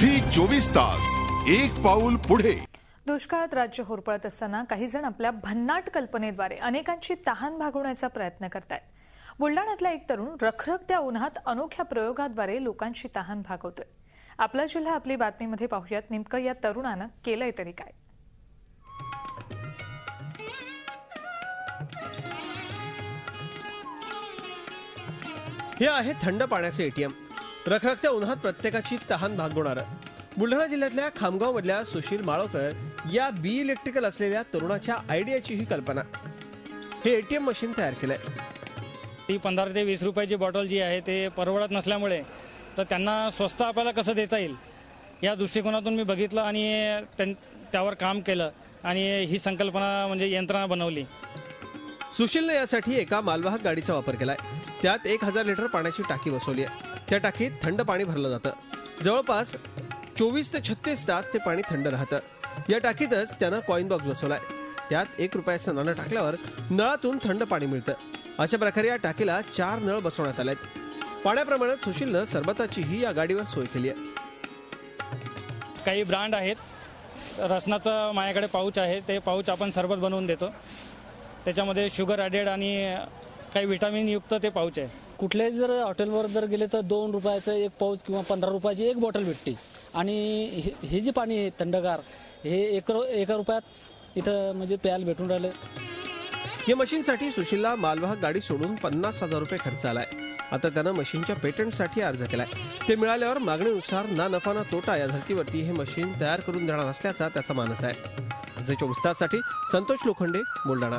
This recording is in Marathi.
झी चोवीस तास एक पाऊल पुढे. दुष्काळात राज्य होरपळत असताना काही जण आपल्या भन्नाट कल्पनेद्वारे अनेकांची तहान भागवण्याचा प्रयत्न करतायत. बुलडाण्यातला एक तरुण रखरखत्या उन्हात अनोख्या प्रयोगाद्वारे लोकांची तहान भागवतोय. आपला जिल्हा आपली बातमीमध्ये पाहूयात. नेमकं या तरुणानं केलंय तरी काय? हे आहे थंड पाण्याचे एटीएम रखरखत्या उन्हात प्रत्येकाची तहान भागवणारं. बुलढाणा जिल्ह्यातल्या खामगाव मधल्या सुशील माळोकर या बी इलेक्ट्रिकल असलेल्या तरुणाच्या आयडियाची ही कल्पना हे एटीएम मशीन तयार केलंय. ती पंधरा ते वीस रुपयाची बॉटल जी आहे ते परवडत नसल्यामुळे तर त्यांना स्वस्त आपल्याला कसं देता येईल? या दृष्टिकोनातून मी बघितलं आणि त्यां- त्यावर काम केलं आणि ही संकल्पना म्हणजे यंत्रणा बनवली. सुशीलने यासाठी एका मालवाहक गाडीचा वापर केलाय. त्यात एक हजार लिटर पाण्याची टाकी बसवली आहे. त्या टाकीत थंड पाणी भरलं जातं. जवळपास चोवीस ते छत्तीस तास ते पाणी थंड राहतं. या टाकीतच त्यानं कॉईन बॉक्स बसवलाय. त्यात एक रुपयाचं नाणं टाकल्यावर नळातून थंड पाणी मिळतं. अशा प्रकारे या टाकीला चार नळ बसवण्यात आले पाण्याप्रमाणे सुशीलनं सरबताचीही या गाडीवर सोय केली आहे काही ब्रँड आहेत. रसनाचं माझ्याकडे पाऊच आहे. ते पाऊच आपण सरबत बनवून देतो. त्याच्यामध्ये शुगर ॲडेड आणि काही व्हिटॅमिन युक्त ते पाऊच आहे. कुठल्याही जर हॉटेलवर जर गेले तर दोन रुपयाचं एक पाऊच किंवा पंधरा रुपयाची एक बॉटल भेटते. आणि हे- हे जे पाणी आहे थंडगार हे एक रु- एका रुपयात इथं म्हणजे प्यायला भेटून राहिलं या मशीनसाठी सुशीलला मालवाहक गाडी सोडून पन्नास हजार रुपये खर्च आलाय. आता त्यानं मशीनच्या पेटंटसाठी अर्ज केलाय. ते मिळाल्यावर मागणीनुसार ना नफा ना तोटा या धर्तीवरती हे मशीन तयार करून देणार असल्याचा त्याचा मानस आहे. जे चोवीस ताससाठी संतोष लोखंडे बुलढाणा.